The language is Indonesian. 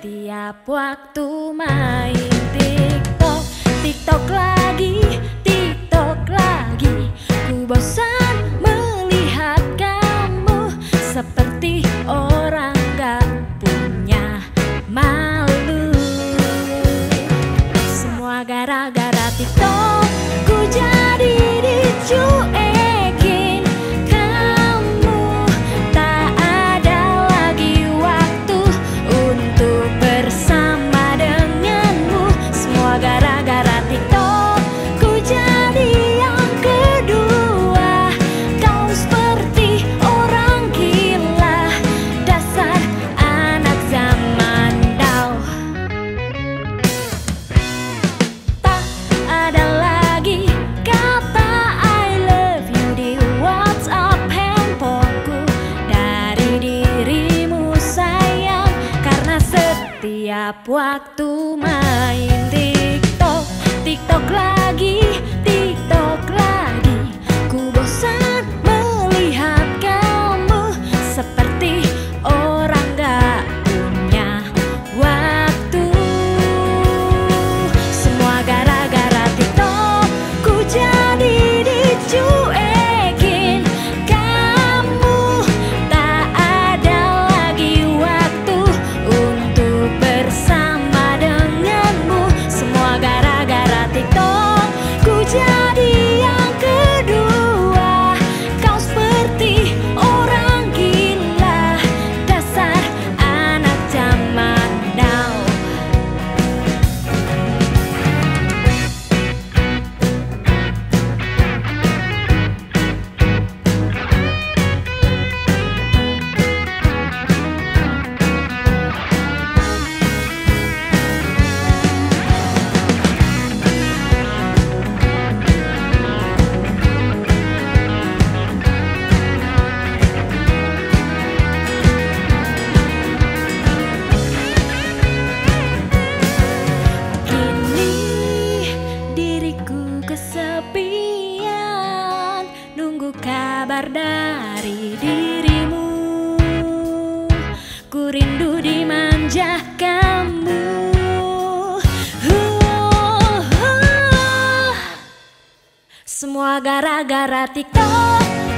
Setiap waktu main TikTok, TikTok lagi, TikTok lagi. Ku bosan melihat kamu seperti orang gak punya malu. Semua gara-gara TikTok, ku jadi dicuekin. Setiap waktu main TikTok, kesepian. Nunggu kabar dari dirimu. Ku rindu dimanja kamu. Huh, huh. Semua gara-gara TikTok